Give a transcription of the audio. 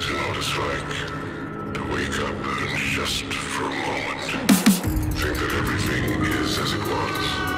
Do you know like to wake up and just for a moment think that everything is as it was?